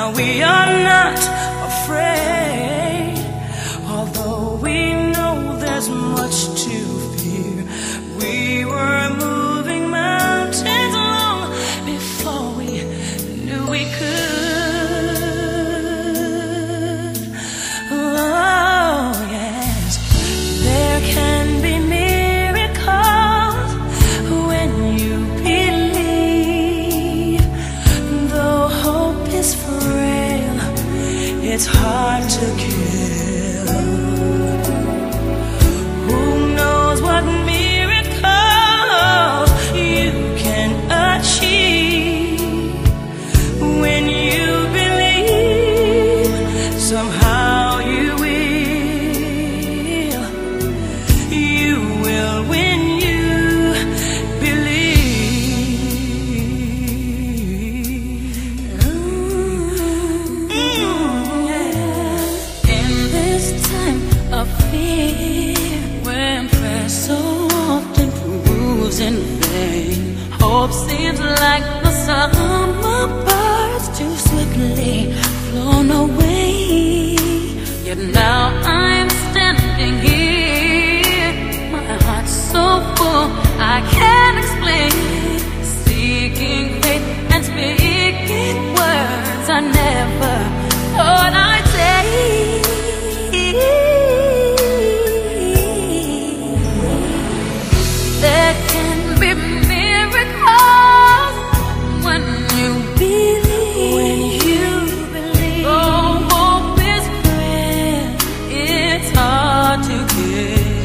Now we are not afraid, although we know there's much to Somehow you will. You will when so often proves in vain, hope seems like the summer birds too swiftly flown away. Yet now I'm standing here, my heart's so full I can't. to kiss.